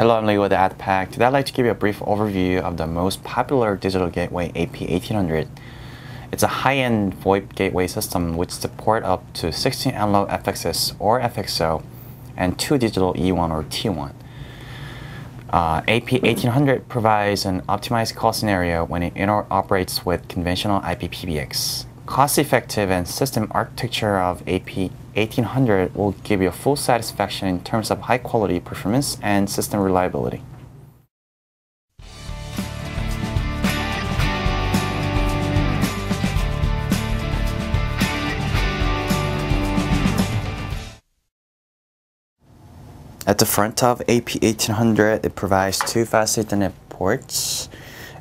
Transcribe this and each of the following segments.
Hello, I'm Leo with AddPac. Today I'd like to give you a brief overview of the most popular digital gateway AP1800. It's a high-end VoIP gateway system which supports up to 16 analog FXS or FXO and 2 digital E1 or T1. Uh, AP1800 provides an optimized call scenario when it interoperates with conventional IP-PBX. Cost-effective and system architecture of AP1800 will give you full satisfaction in terms of high quality performance and system reliability. At the front of AP1800, it provides two fast Ethernet ports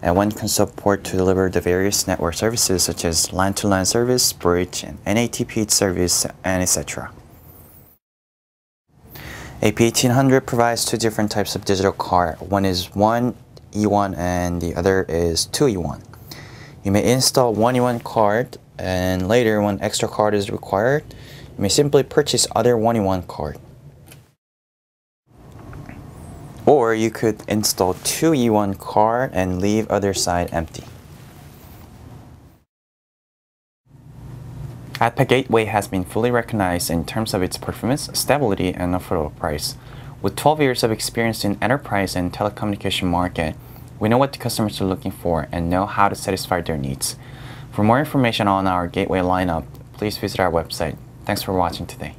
and one can support to deliver the various network services such as LAN-to-LAN service, bridge, and NATP service, and etc. AP1800 provides two different types of digital card. One is 1 E1 and the other is 2 E1. You may install one E1 card and later when extra card is required, you may simply purchase other 1 E1 card. Or you could install two E1 card and leave other side empty. AddPac Gateway has been fully recognized in terms of its performance, stability, and affordable price. With 12 years of experience in enterprise and telecommunication market, we know what the customers are looking for and know how to satisfy their needs. For more information on our gateway lineup, please visit our website. Thanks for watching today.